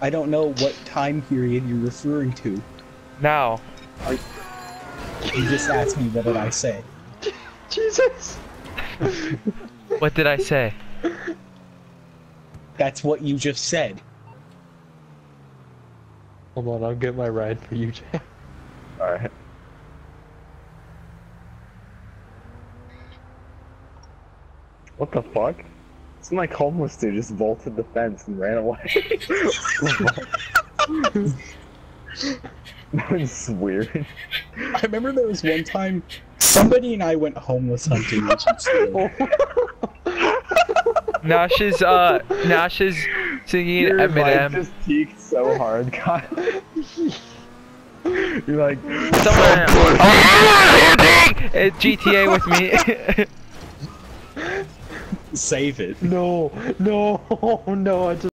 I don't know what time period you're referring to. Now. You just asked me what did I say. Jesus! What did I say? That's what you just said. Hold on, I'll get my ride for you, Jay. Alright. What the fuck? Some like homeless dude just vaulted the fence and ran away. That's weird. I remember there was one time somebody and I went homeless hunting. in GTA. Nash is uh Nash is singing Your mic Eminem. just peaked so hard, Kyle. You're like, Somewhere. Oh, GTA with me. Save it. No, no, no, I just